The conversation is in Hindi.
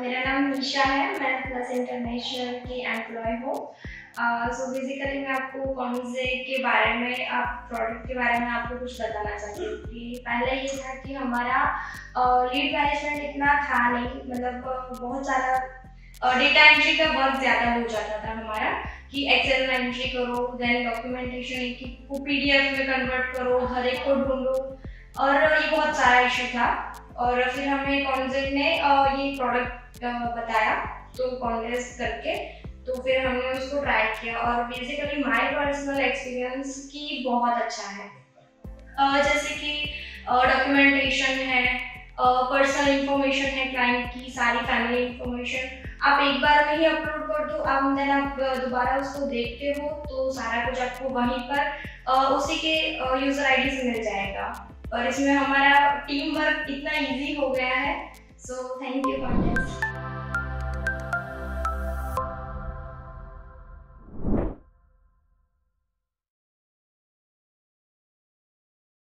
मेरा नाम निशा है, मैं प्लस इंटरनेशनल की एम्प्लॉय हूँ। सो बेसिकली मैं आपको कॉन्जे के बारे में, आप प्रोडक्ट के बारे में आपको कुछ बताना चाहती हूँ कि पहले ये था कि हमारा लीड मैनेजमेंट इतना था नहीं मतलब बहुत सारा डेटा एंट्री का वर्क ज़्यादा हो जाता था हमारा, कि एक्सेल में एंट्री करो देन डॉक्यूमेंटेशन को पीडीएफ में कन्वर्ट करो, हर एक को ढूंढो। और ये बहुत सारा इशू था। और फिर हमें कॉन्जेट ने ये प्रोडक्ट बताया तो कॉन्ग्रेस करके तो फिर हमने उसको ट्राई किया। और बेसिकली माय पर्सनल एक्सपीरियंस की बहुत अच्छा है। जैसे कि डॉक्यूमेंटेशन पर्सनल इन्फॉर्मेशन है क्लाइंट की सारी फैमिली इंफॉर्मेशन आप एक बार में ही अपलोड कर दो, आप देन आप दोबारा उसको देखते हो तो सारा कुछ आपको वहीं पर उसी के यूज़र आईडी से मिल जाएगा। और इसमें हमारा टीम वर्क इतना इजी हो गया है सो थैंक यू दिस